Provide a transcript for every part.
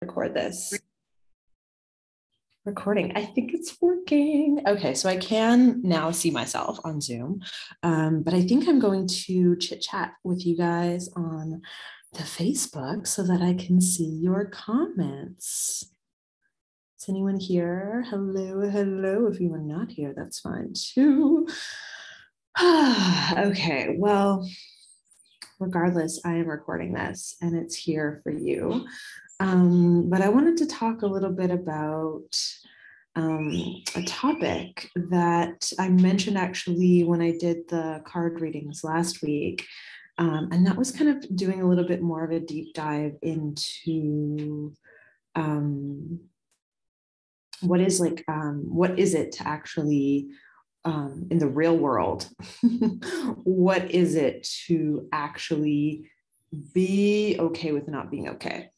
record this. Recording. I think it's working. Okay, so I can now see myself on Zoom, um, but I think I'm going to chit chat with you guys on the Facebook so that I can see your comments. Is anyone here? Hello, hello. If you are not here, that's fine too. okay, well, regardless, I am recording this and it's here for you. Um, but I wanted to talk a little bit about um, a topic that I mentioned actually when I did the card readings last week. Um, and that was kind of doing a little bit more of a deep dive into um, what is like, um, what is it to actually um, in the real world, what is it to actually be okay with not being okay?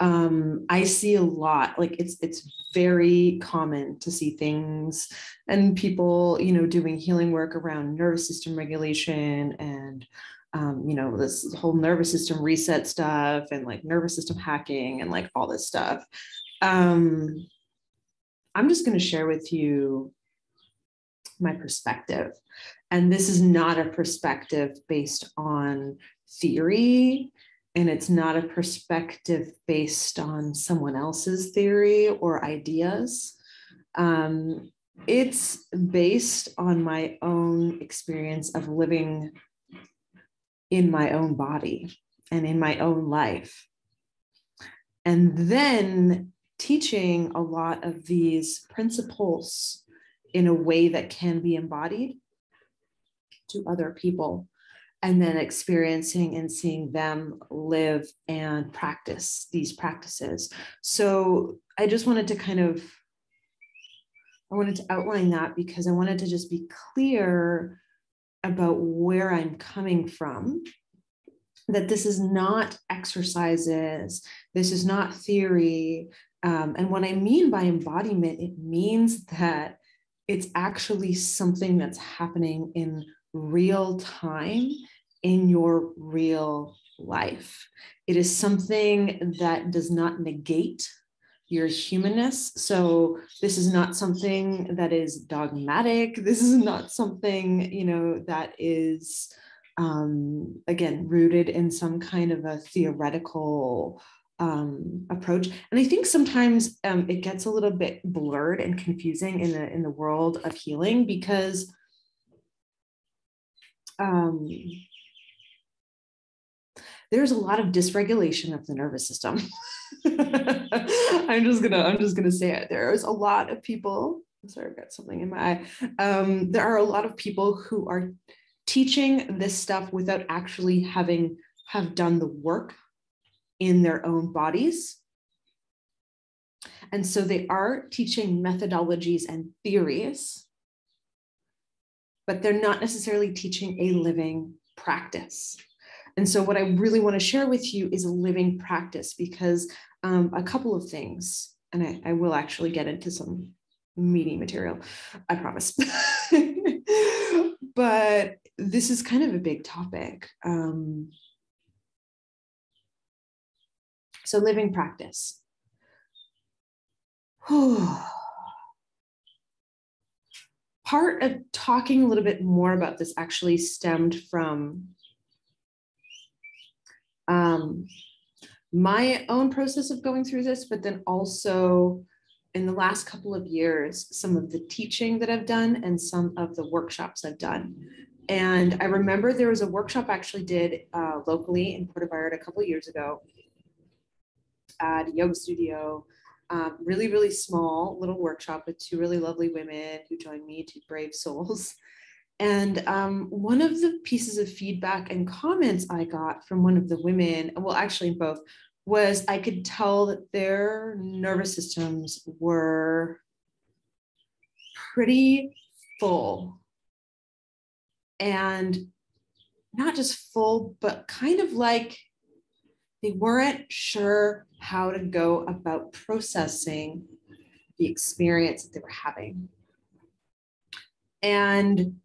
Um, I see a lot, like it's it's very common to see things and people, you know, doing healing work around nervous system regulation and um, you know, this whole nervous system reset stuff and like nervous system hacking and like all this stuff. Um, I'm just going to share with you my perspective. And this is not a perspective based on theory, and it's not a perspective based on someone else's theory or ideas. Um, it's based on my own experience of living in my own body and in my own life. And then teaching a lot of these principles in a way that can be embodied to other people and then experiencing and seeing them live and practice these practices. So i just wanted to kind of i wanted to outline that because i wanted to just be clear about where i'm coming from that this is not exercises this is not theory um, and what i mean by embodiment it means that it's actually something that's happening in real time in your real life. It is something that does not negate your humanness. So this is not something that is dogmatic. This is not something, you know, that is um, again rooted in some kind of a theoretical um, approach. And I think sometimes um, it gets a little bit blurred and confusing in the in the world of healing because um, there's a lot of dysregulation of the nervous system. I'm just gonna I'm just gonna say it. There's a lot of people. Sorry, I've got something in my eye. Um, there are a lot of people who are teaching this stuff without actually having have done the work in their own bodies. And so they are teaching methodologies and theories, but they're not necessarily teaching a living practice. And so, what I really want to share with you is a living practice because um, a couple of things, and I, I will actually get into some meaty material, I promise. but this is kind of a big topic. Um, So, living practice. Part of talking a little bit more about this actually stemmed from um, my own process of going through this, but then also in the last couple of years, some of the teaching that I've done and some of the workshops I've done. And I remember there was a workshop I actually did uh, locally in Puerto Vallarta a couple of years ago at a yoga studio. Um, really, really small little workshop with two really lovely women who joined me, two brave souls. And um, one of the pieces of feedback and comments I got from one of the women, well, actually both, was I could tell that their nervous systems were pretty full. And not just full, but kind of like they weren't sure how to go about processing the experience that they were having. And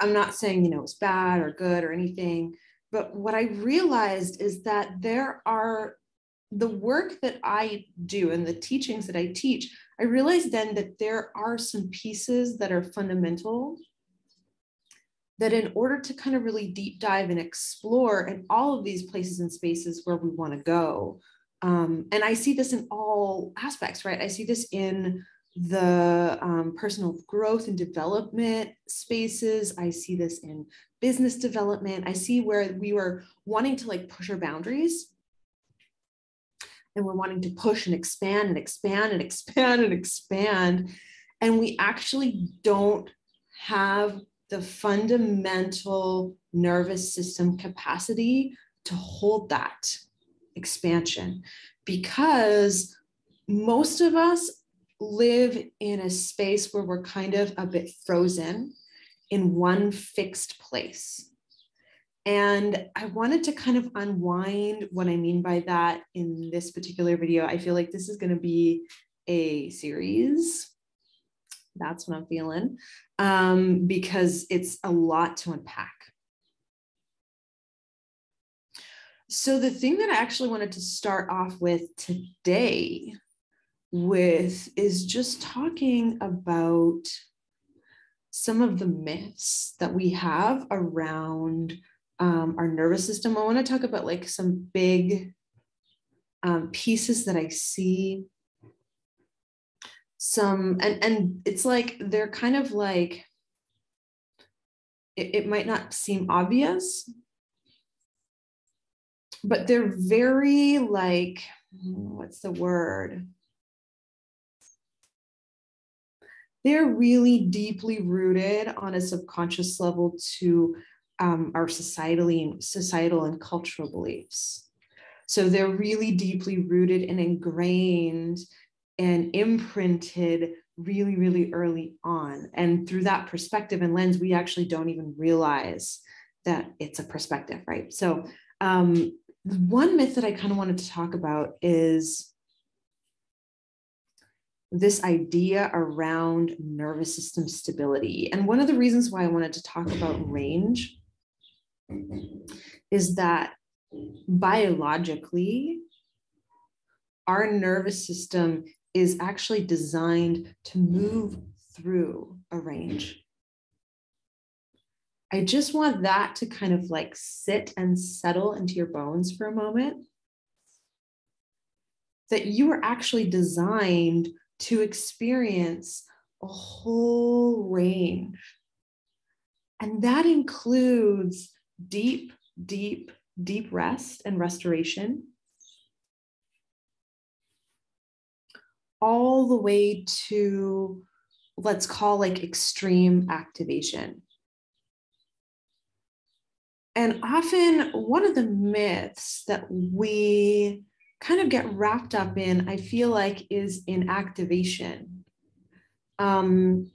I'm not saying, you know, it's bad or good or anything, but what I realized is that there are the work that I do and the teachings that I teach, I realized then that there are some pieces that are fundamental that in order to kind of really deep dive and explore in all of these places and spaces where we want to go, um, and I see this in all aspects, right? I see this in the um, personal growth and development spaces. I see this in business development. I see where we were wanting to like push our boundaries and we're wanting to push and expand and expand and expand and expand. And we actually don't have the fundamental nervous system capacity to hold that expansion because most of us live in a space where we're kind of a bit frozen in one fixed place. And I wanted to kind of unwind what I mean by that in this particular video. I feel like this is going to be a series. That's what I'm feeling um, because it's a lot to unpack. So, the thing that I actually wanted to start off with today with is just talking about some of the myths that we have around um, our nervous system. I want to talk about like some big um, pieces that I see. Some and and it's like they're kind of like it, it might not seem obvious, but they're very like what's the word? They're really deeply rooted on a subconscious level to um, our societally societal and cultural beliefs. So they're really deeply rooted and ingrained and imprinted really, really early on. And through that perspective and lens, we actually don't even realize that it's a perspective, right? So um, one myth that I kind of wanted to talk about is this idea around nervous system stability. And one of the reasons why I wanted to talk about range is that biologically, our nervous system is actually designed to move through a range. I just want that to kind of like sit and settle into your bones for a moment. That you are actually designed to experience a whole range. And that includes deep, deep, deep rest and restoration, all the way to let's call like extreme activation. And often, one of the myths that we kind of get wrapped up in, I feel like, is in activation. Um,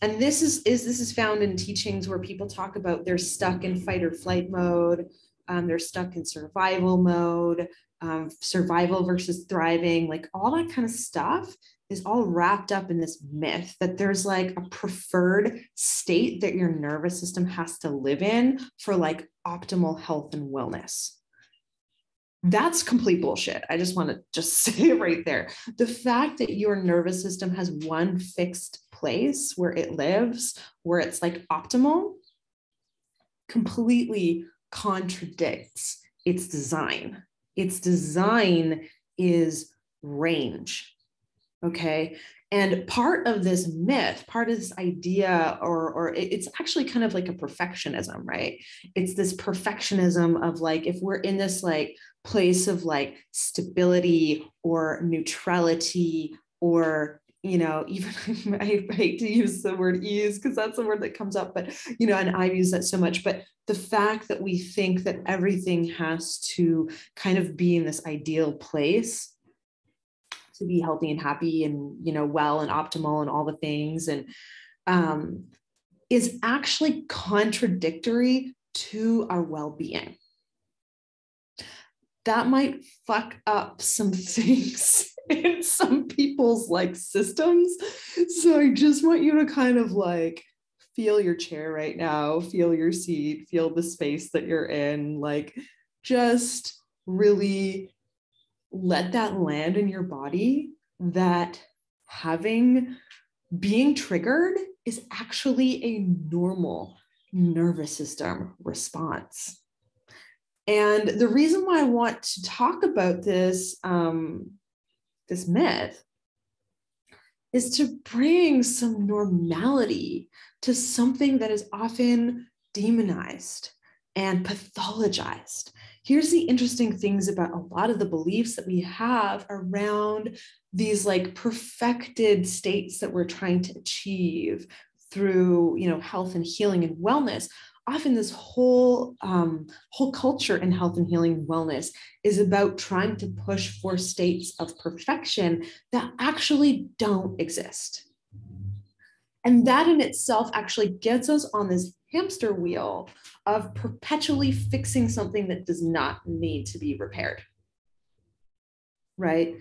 and this is, is this is found in teachings where people talk about they're stuck in fight or flight mode, um, they're stuck in survival mode, um, survival versus thriving, like all that kind of stuff is all wrapped up in this myth that there's like a preferred state that your nervous system has to live in for like optimal health and wellness that's complete bullshit. I just want to just say it right there. The fact that your nervous system has one fixed place where it lives, where it's like optimal, completely contradicts its design. Its design is range. Okay. And part of this myth, part of this idea, or, or it's actually kind of like a perfectionism, right? It's this perfectionism of like, if we're in this like place of like stability or neutrality or you know even I hate to use the word ease because that's the word that comes up but you know and I've used that so much but the fact that we think that everything has to kind of be in this ideal place to be healthy and happy and you know well and optimal and all the things and um, is actually contradictory to our well-being that might fuck up some things in some people's like systems. So I just want you to kind of like feel your chair right now, feel your seat, feel the space that you're in, like just really let that land in your body that having being triggered is actually a normal nervous system response. And the reason why I want to talk about this, um, this myth is to bring some normality to something that is often demonized and pathologized. Here's the interesting things about a lot of the beliefs that we have around these like perfected states that we're trying to achieve through, you know, health and healing and wellness. Often, this whole um, whole culture in health and healing and wellness is about trying to push for states of perfection that actually don't exist. And that in itself actually gets us on this hamster wheel of perpetually fixing something that does not need to be repaired. Right?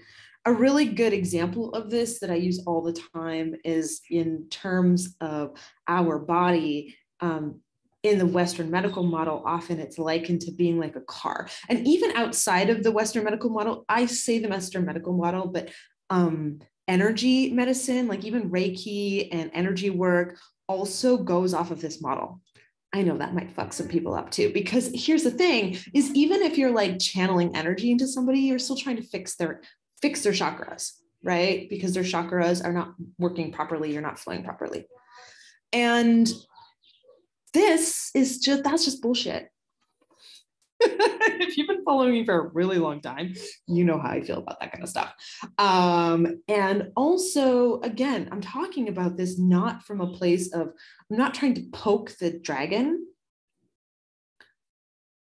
A really good example of this that I use all the time is in terms of our body. Um, in the Western medical model, often it's likened to being like a car. And even outside of the Western medical model, I say the Western medical model, but um, energy medicine, like even Reiki and energy work, also goes off of this model. I know that might fuck some people up too, because here's the thing is even if you're like channeling energy into somebody, you're still trying to fix their fix their chakras, right? Because their chakras are not working properly, you're not flowing properly. And this is just that's just bullshit. if you've been following me for a really long time, you know how I feel about that kind of stuff. Um, and also, again, I'm talking about this not from a place of, I'm not trying to poke the dragon.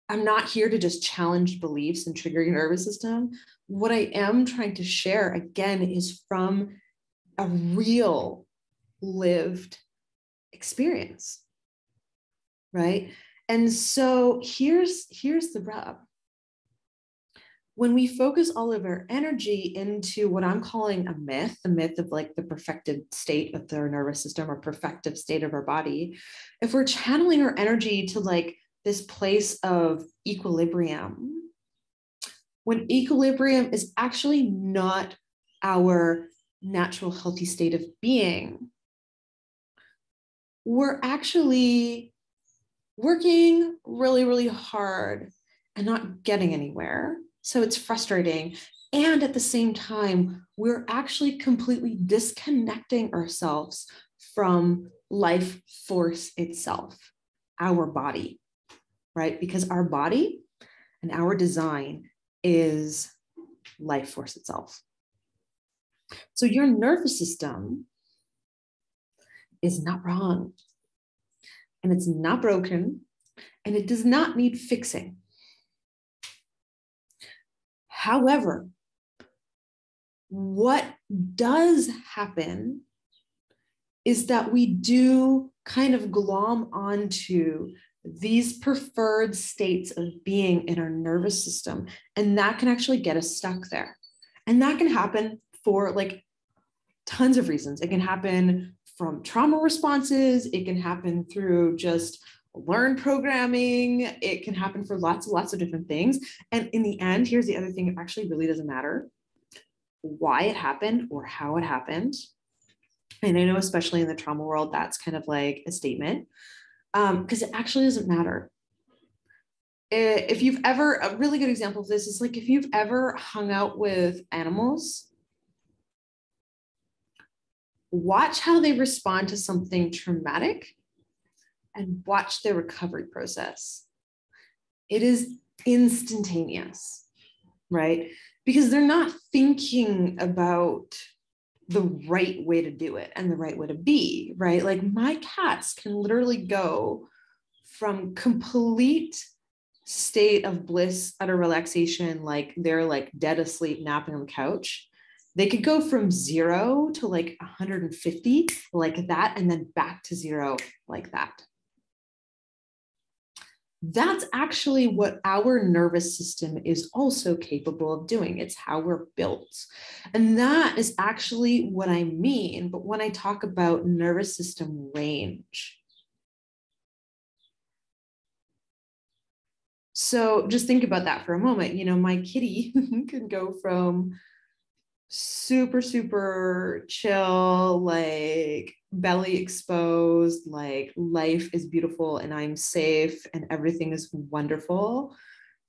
I'm not here to just challenge beliefs and trigger your nervous system. What I am trying to share, again, is from a real lived experience, right? And so here's, here's the rub. When we focus all of our energy into what I'm calling a myth, the myth of like the perfected state of their nervous system or perfective state of our body, if we're channeling our energy to like this place of equilibrium, when equilibrium is actually not our natural healthy state of being, we're actually working really, really hard and not getting anywhere. So it's frustrating. And at the same time, we're actually completely disconnecting ourselves from life force itself, our body, right? Because our body and our design is life force itself. So your nervous system is not wrong and it's not broken and it does not need fixing. However, what does happen is that we do kind of glom onto these preferred states of being in our nervous system, and that can actually get us stuck there. And that can happen for like tons of reasons. It can happen from trauma responses. It can happen through just learn programming. It can happen for lots and lots of different things. And in the end, here's the other thing it actually really doesn't matter why it happened or how it happened. And I know, especially in the trauma world, that's kind of like a statement because um, it actually doesn't matter. If you've ever, a really good example of this is like if you've ever hung out with animals watch how they respond to something traumatic and watch their recovery process. It is instantaneous, right? Because they're not thinking about the right way to do it and the right way to be, right? Like my cats can literally go from complete state of bliss utter relaxation like they're like dead asleep napping on the couch they could go from zero to like 150 like that and then back to zero like that that's actually what our nervous system is also capable of doing. It's how we're built. And that is actually what I mean. But when I talk about nervous system range, So just think about that for a moment. You know, my kitty can go from super, super chill, like belly exposed, like life is beautiful and I'm safe and everything is wonderful,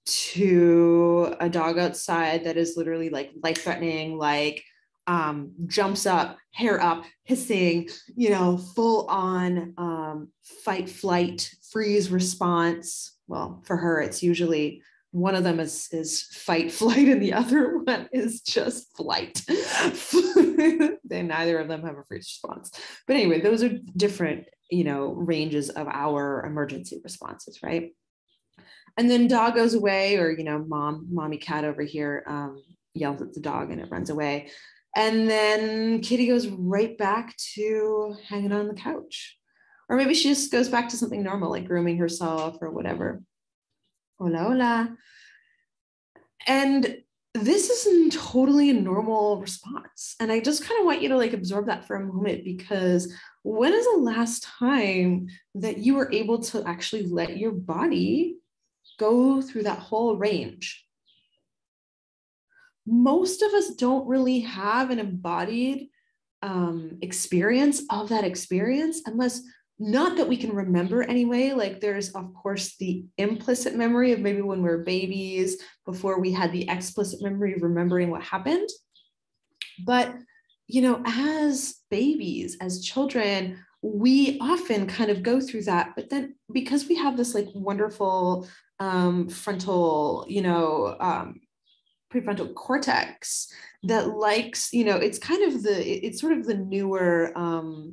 to a dog outside that is literally like life threatening, like um, jumps up, hair up, hissing, you know, full on um, fight, flight, freeze response. Well, for her, it's usually one of them is is fight, flight, and the other one is just flight. they neither of them have a freeze response. But anyway, those are different, you know, ranges of our emergency responses, right? And then dog goes away, or you know, mom, mommy cat over here um, yells at the dog and it runs away. And then Kitty goes right back to hanging on the couch. Or maybe she just goes back to something normal, like grooming herself or whatever. Hola, hola. And this isn't totally a normal response. And I just kind of want you to like absorb that for a moment because when is the last time that you were able to actually let your body go through that whole range? most of us don't really have an embodied um, experience of that experience unless not that we can remember anyway like there's of course the implicit memory of maybe when we are babies before we had the explicit memory of remembering what happened. But you know as babies as children we often kind of go through that but then because we have this like wonderful um, frontal you know um, prefrontal cortex that likes you know it's kind of the it's sort of the newer um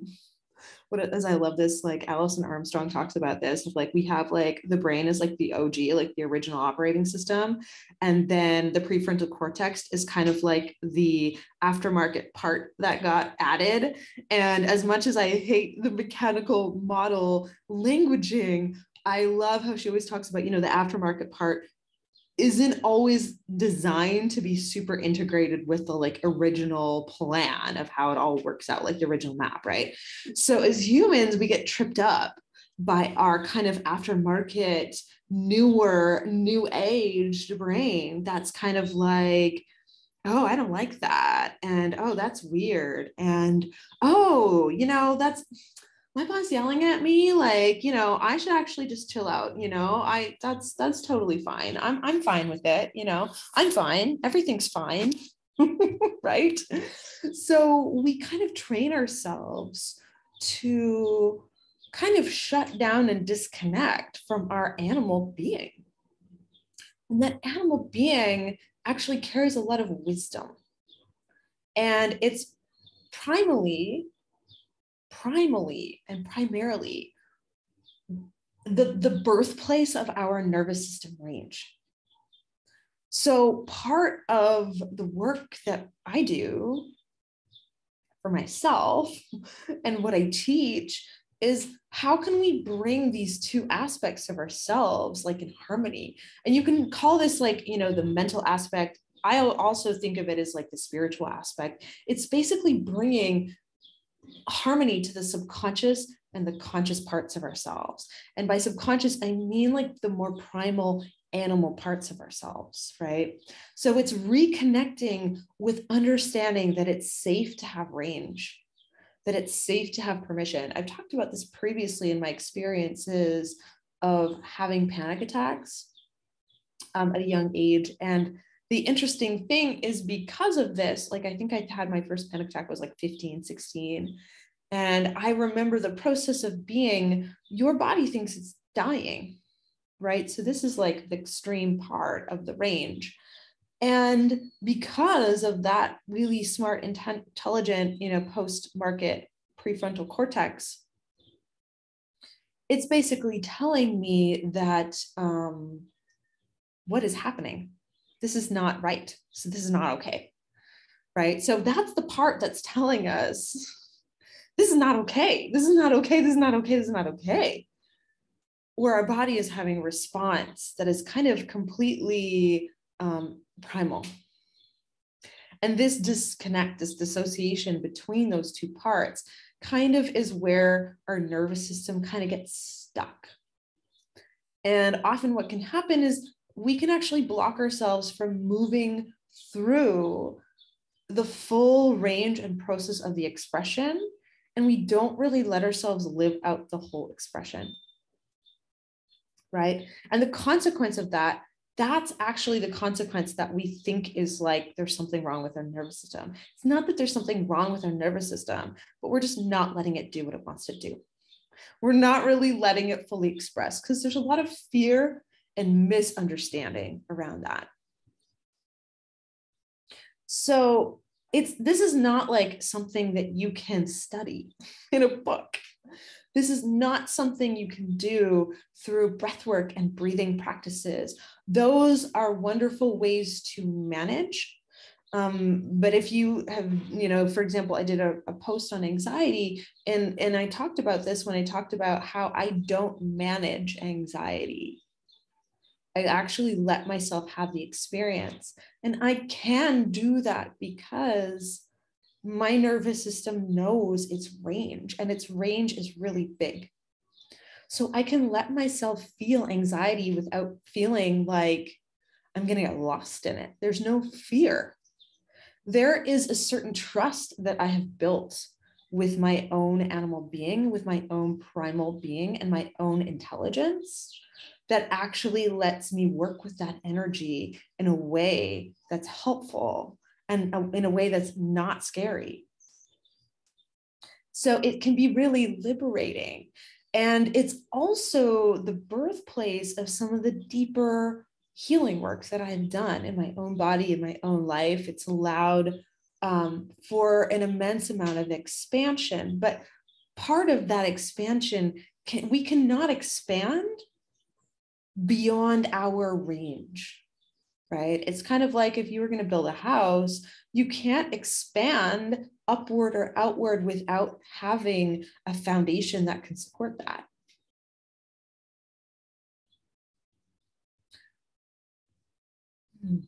what as I love this, like Alison Armstrong talks about this like we have like the brain is like the OG, like the original operating system. And then the prefrontal cortex is kind of like the aftermarket part that got added. And as much as I hate the mechanical model languaging, I love how she always talks about, you know, the aftermarket part isn't always designed to be super integrated with the like original plan of how it all works out like the original map right? So as humans we get tripped up by our kind of aftermarket newer new aged brain that's kind of like oh i don't like that and oh that's weird and oh you know that's my boss yelling at me like you know i should actually just chill out you know i that's that's totally fine. I'm i'm fine with it you know i'm fine everything's fine. Right? So we kind of train ourselves to kind of shut down and disconnect from our animal being. And that animal being actually carries a lot of wisdom. And it's primally primally and primarily the, the birthplace of our nervous system range. So, part of the work that I do for myself and what I teach is how can we bring these two aspects of ourselves like in harmony? And you can call this like, you know, the mental aspect. I also think of it as like the spiritual aspect. It's basically bringing harmony to the subconscious and the conscious parts of ourselves. And by subconscious, I mean like the more primal animal parts of ourselves, right? So it's reconnecting with understanding that it's safe to have range, that it's safe to have permission. I've talked about this previously in my experiences of having panic attacks um, at a young age. And the interesting thing is because of this, like I think I had my first panic attack was like 15, 16. And I remember the process of being, your body thinks it's dying, right? So this is like the extreme part of the range. And because of that really smart, intelligent, you know, post-market prefrontal cortex, it's basically telling me that um, what is happening this is not right. So this is not okay. Right. So that's the part that's telling us this is not okay. This is not okay. This is not okay. This is not okay. Where our body is having a response that is kind of completely um, primal. And this disconnect, this dissociation between those two parts, kind of is where our nervous system kind of gets stuck. And often, what can happen is we can actually block ourselves from moving through the full range and process of the expression. And we don't really let ourselves live out the whole expression. Right. And the consequence of that, that's actually the consequence that we think is like there's something wrong with our nervous system. It's not that there's something wrong with our nervous system, but we're just not letting it do what it wants to do. We're not really letting it fully express because there's a lot of fear and misunderstanding around that. So it's this is not like something that you can study in a book. This is not something you can do through breathwork and breathing practices. Those are wonderful ways to manage. Um, but if you have, you know, for example, I did a, a post on anxiety and, and I talked about this when I talked about how I don't manage anxiety. I actually let myself have the experience. And I can do that because my nervous system knows its range and its range is really big. So I can let myself feel anxiety without feeling like I'm going to get lost in it. There's no fear. There is a certain trust that I have built with my own animal being, with my own primal being, and my own intelligence that actually lets me work with that energy in a way that's helpful and in a way that's not scary. So it can be really liberating. And it's also the birthplace of some of the deeper healing work that I've done in my own body, in my own life. It's allowed um, for an immense amount of expansion. But part of that expansion, can, we cannot expand beyond our range, right? It's kind of like if you were going to build a house, you can't expand upward or outward without having a foundation that can support that. Hmm.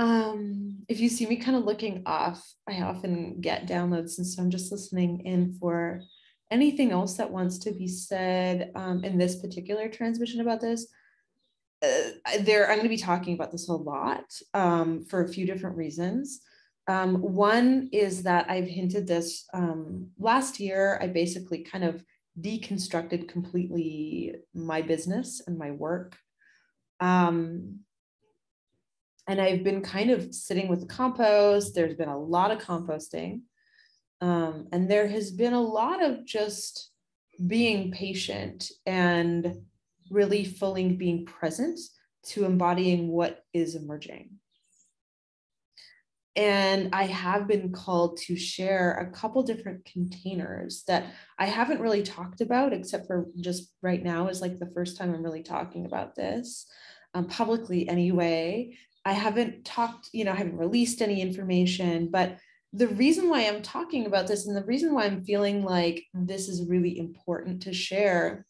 Um, if you see me kind of looking off, I often get downloads. And so I'm just listening in for anything else that wants to be said um, in this particular transmission about this. Uh, there, I'm going to be talking about this a lot um, for a few different reasons. Um, one is that I've hinted this um, last year. I basically kind of deconstructed completely my business and my work. Um, and I've been kind of sitting with the compost. There's been a lot of composting. Um, and there has been a lot of just being patient and really fully being present to embodying what is emerging. And I have been called to share a couple different containers that I haven't really talked about, except for just right now is like the first time I'm really talking about this um, publicly anyway. I haven't talked, you know, I haven't released any information, but the reason why I'm talking about this and the reason why I'm feeling like this is really important to share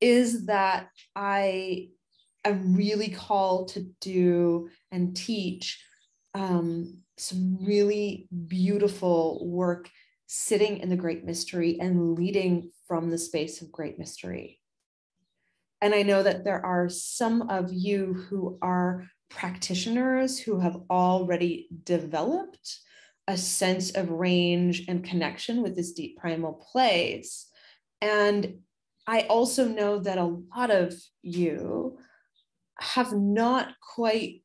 is that I am really called to do and teach um, some really beautiful work sitting in the great mystery and leading from the space of great mystery. And I know that there are some of you who are practitioners who have already developed a sense of range and connection with this deep primal place. And I also know that a lot of you have not quite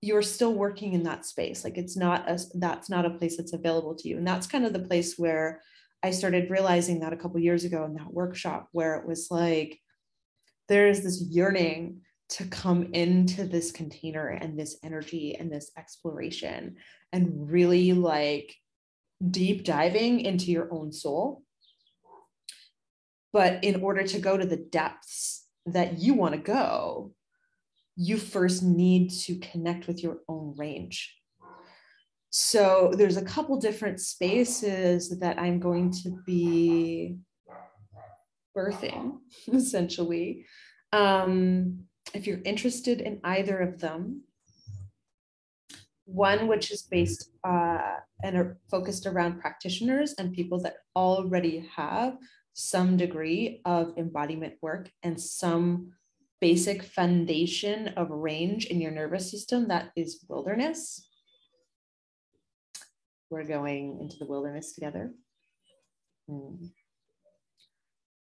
you're still working in that space like it's not a that's not a place that's available to you and that's kind of the place where i started realizing that a couple years ago in that workshop where it was like there is this yearning to come into this container and this energy and this exploration and really like deep diving into your own soul. But in order to go to the depths that you want to go, you first need to connect with your own range. So there's a couple different spaces that I'm going to be birthing, essentially. Um, if you're interested in either of them, one which is based uh, and are focused around practitioners and people that already have some degree of embodiment work and some basic foundation of range in your nervous system that is wilderness. We're going into the wilderness together. Hmm.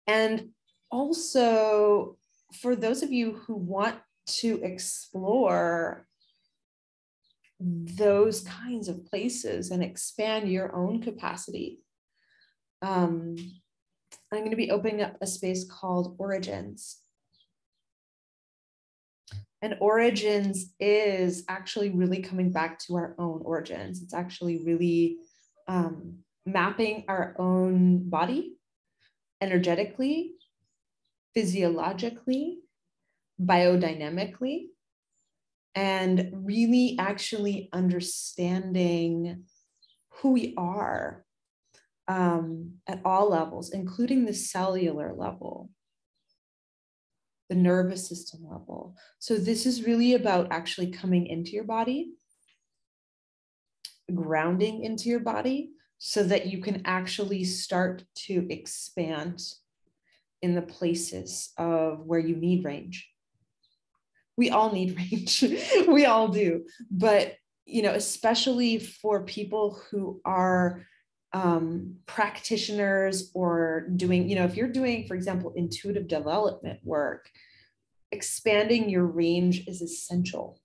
And also, for those of you who want to explore those kinds of places and expand your own capacity. Um, I'm going to be opening up a space called Origins. And Origins is actually really coming back to our own origins. It's actually really um, mapping our own body energetically, physiologically, biodynamically, and really actually understanding who we are um, at all levels, including the cellular level, the nervous system level. So, this is really about actually coming into your body, grounding into your body, so that you can actually start to expand in the places of where you need range. We all need range. We all do. But you know especially for people who are um, practitioners or doing you know if you're doing for example intuitive development work expanding your range is essential.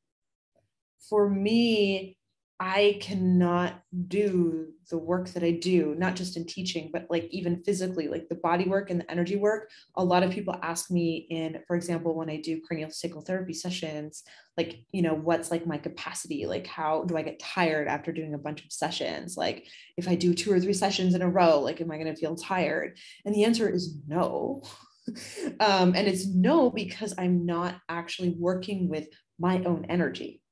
For me I cannot do the work that I do, not just in teaching, but like even physically, like the body work and the energy work. A lot of people ask me in, for example, when I do cranial sacral therapy sessions, like, you know, what's like my capacity? Like, how do I get tired after doing a bunch of sessions? Like, if I do two or three sessions in a row, like, am I going to feel tired? And the answer is no. um, and it's no, because I'm not actually working with my own energy.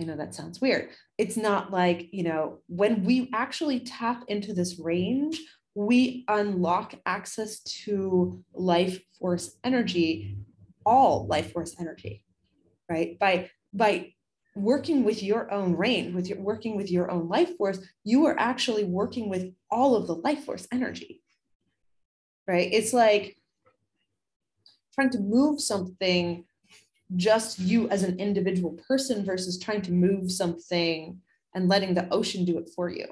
I know that sounds weird. It's not like, you know, when we actually tap into this range, we unlock access to life force energy, all life force energy, right? By by working with your own range, with your working with your own life force, you are actually working with all of the life force energy. Right? It's like trying to move something just you as an individual person versus trying to move something and letting the ocean do it for you.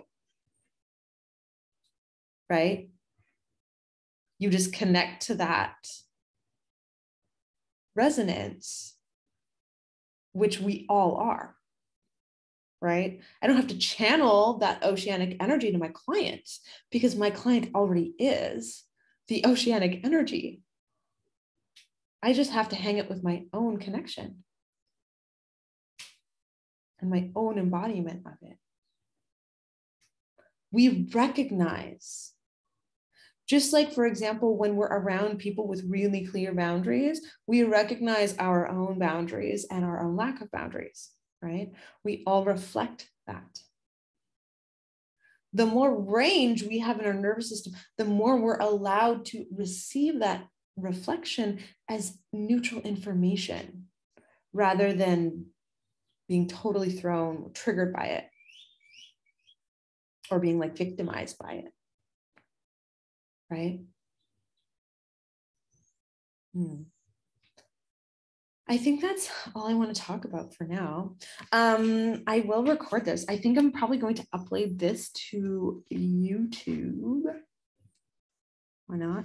Right? You just connect to that resonance, which we all are. Right? I don't have to channel that oceanic energy to my client because my client already is the oceanic energy I just have to hang it with my own connection and my own embodiment of it. We recognize, just like, for example, when we're around people with really clear boundaries, we recognize our own boundaries and our own lack of boundaries, right? We all reflect that. The more range we have in our nervous system, the more we're allowed to receive that reflection as neutral information rather than being totally thrown, triggered by it, or being like victimized by it. Right? Hmm. I think that's all I want to talk about for now. Um, I will record this. I think I'm probably going to upload this to YouTube. Why not?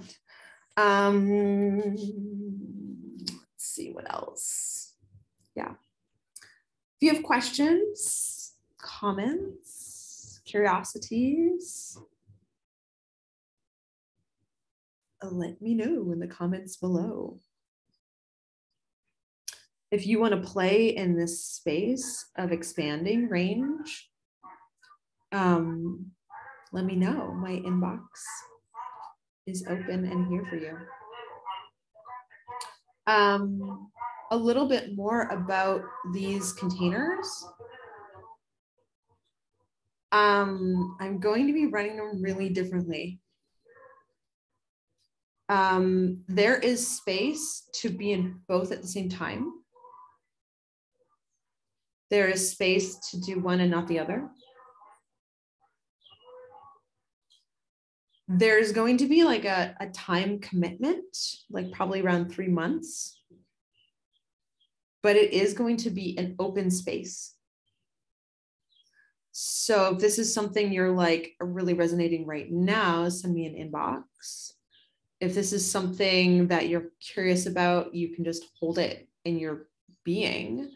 Um, let's see what else. Yeah. If you have questions, comments, curiosities, uh, let me know in the comments below. If you want to play in this space of expanding range, um, let me know. My inbox is open and here for you. Um, a little bit more about these containers. Um, I'm going to be running them really differently. Um, there is space to be in both at the same time. there is space to do one and not the other. There's going to be like a, a time commitment, like probably around three months, but it is going to be an open space. So if this is something you're like really resonating right now, send me an inbox. If this is something that you're curious about, you can just hold it in your being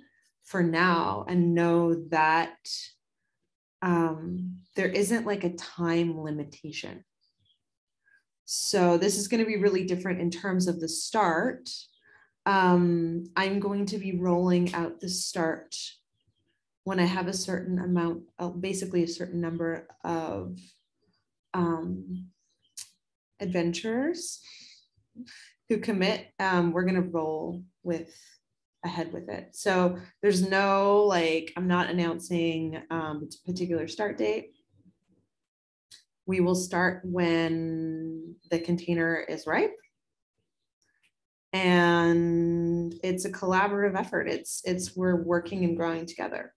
for now and know that um, there isn't like a time limitation. So this is going to be really different in terms of the start. Um, I'm going to be rolling out the start when I have a certain amount, uh, basically a certain number of um, adventurers who commit. Um, we're going to roll with ahead with it. So there's no like, I'm not announcing um, a particular start date. We will start when the container is ripe. And it's a collaborative effort. It's it's we're working and growing together.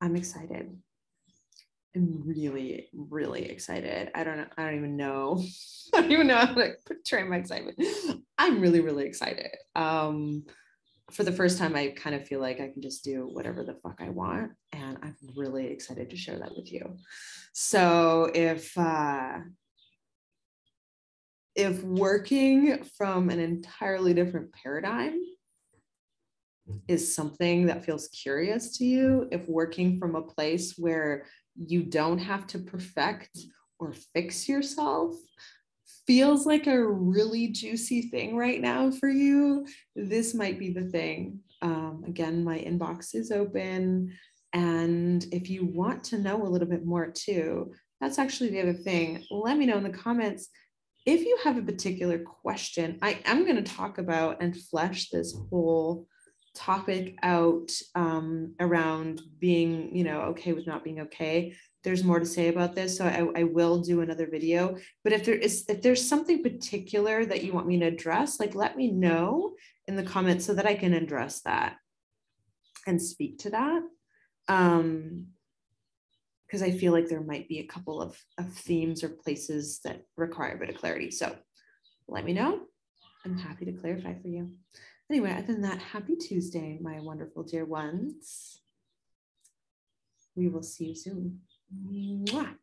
I'm excited. I'm really, really excited. I don't. I don't even know. I don't even know how to portray my excitement. I'm really, really excited. Um, for the first time, I kind of feel like I can just do whatever the fuck I want. And I'm really excited to share that with you. So if uh, if working from an entirely different paradigm is something that feels curious to you, if working from a place where you don't have to perfect or fix yourself feels like a really juicy thing right now for you, this might be the thing. Um, again, my inbox is open. And if you want to know a little bit more too, that's actually the other thing. Let me know in the comments if you have a particular question. I am going to talk about and flesh this whole topic out um, around being, you know, okay with not being okay. There's more to say about this, so I, I will do another video. But if there is, if there's something particular that you want me to address, like let me know in the comments so that I can address that and speak to that. Um, because I feel like there might be a couple of, of themes or places that require a bit of clarity. So let me know. I'm happy to clarify for you. Anyway, other than that, happy Tuesday, my wonderful dear ones. We will see you soon. Mwah.